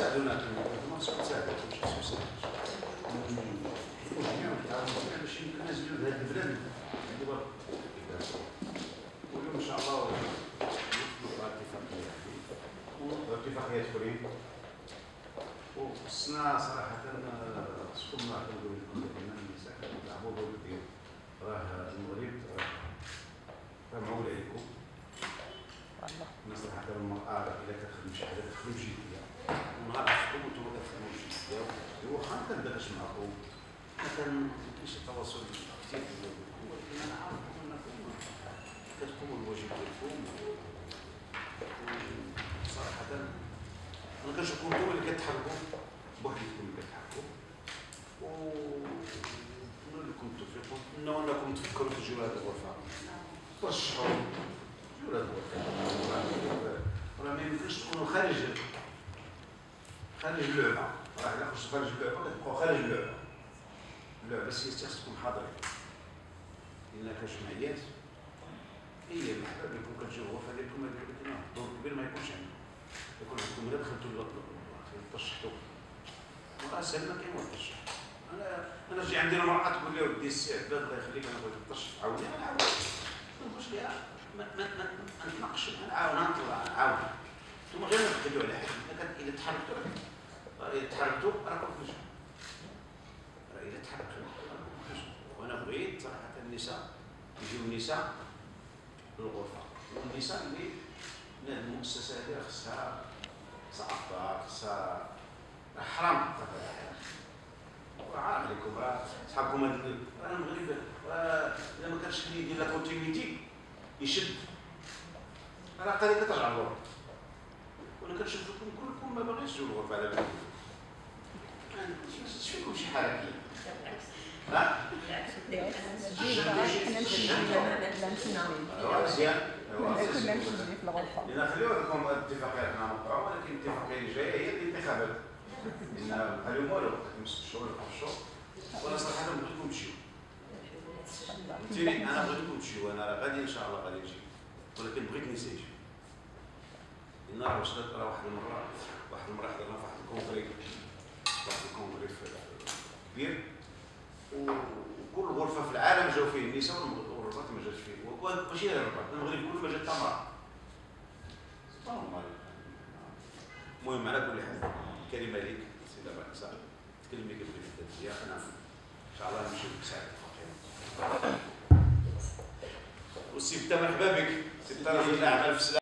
الله واتفاقيات اخرين وخصنا صراحة شكون ما كنقول لكم دائما كنلعبوا دور كبير راه المغرب راه معول عليكم صراحة المراه اذا كتخدم شي حاجة تخدم جديه وأنتم كتخدموا بجديه واخا ما كنديرش معكم ما كاينش التواصل كثير ولكن أنا عارف انكم كتقوموا بالواجب ديالكم صراحة أنا كنشوفكم أنتم اللي كتحركوا بوحدكم اللي كتحركوا ونقول لكم التوفيق ونتمنوا انكم تفكروا تجيو لهذه الغرفه ترشحوا تجيو لهذه الغرفه راه ما يمكنش تكونوا خارج خارج اللعبة. راه الا خرجتوا خارج اللعبة. كتبقاو خارج اللعبة. اللعبه السياسيه خصكم حاضرين إلا كاش جمعيات هي بكم كتجيو الغرفه ديالكم هذيك الدور الكبير ما يكونش عندكم يكون عندكم الا دخلتوا ترشحتوا سهل ما كاين والو الترشح أنا أنا جي عندي المراه تقول لي ودي السي عباد الله يخليك. أنا بغيت نترشح عاوني. أنا نعاون ما نقولش لها ما ما نتناقش. نعاونها نطلع نعاونها ثم غير تخليو على حد اذا تحركتوا اذا تحركتوا راكم في راه إذا تحركتوا راكم في وأنا بغيت صراحة النساء يجيو النساء للغرفة. والنساء اللي المؤسسه هذه خصها خصها افكار خصها حرام. وعارف عليكم راه صحابكم راه المغرب إذا ما كانش اللي يدير لا كونتينيتي يشد. راه قضيه كترجع للورا وأنا كنشوف لكم كلكم ما باغيش تجيو الغرفه على بالي ما فيكم شي حركه ها؟ الغرفه لأن خليو لكم الاتفاقيات مع مقطع ولكن الاتفاقيه اللي جاية هي الانتخابات لأن اليوم والو خمس شهور ولا خمس شهور وأنا صراحة بغيتكم تمشيو فهمتيني أنا بغيتكم تمشيو أنا راه غادي ان شاء الله غادي نجي ولكن بغيت نسيت راه وصلت راه واحد المره واحد المره حضرنا في واحد الكونغري واحد الكونغري كبير. وكل غرفة في العالم جاو فيه النساء والرباط ما جاتش فيه. ماشي غير الرباط المغرب كله ما جات امراه المهم على كل حال كلمة لك سيدة بانسا تكلمي كيف بغيتي أنا إن شاء الله نمشي فقيره والسي مرحبا بك سي رجل الاعمال في